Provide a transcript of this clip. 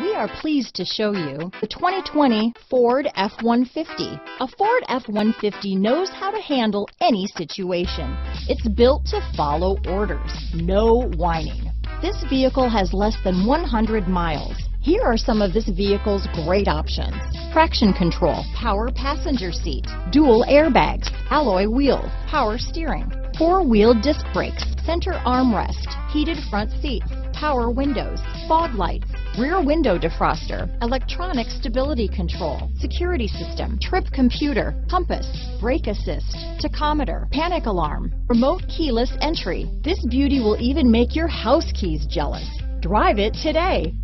We are pleased to show you the 2020 Ford F-150. A Ford F-150 knows how to handle any situation. It's built to follow orders, no whining. This vehicle has less than 100 miles. Here are some of this vehicle's great options. Traction control, power passenger seat, dual airbags, alloy wheels, power steering, four-wheel disc brakes, center armrest, heated front seats, power windows, fog lights, rear window defroster, electronic stability control, security system, trip computer, compass, brake assist, tachometer, panic alarm, remote keyless entry. This beauty will even make your house keys jealous. Drive it today.